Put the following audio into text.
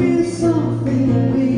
feel something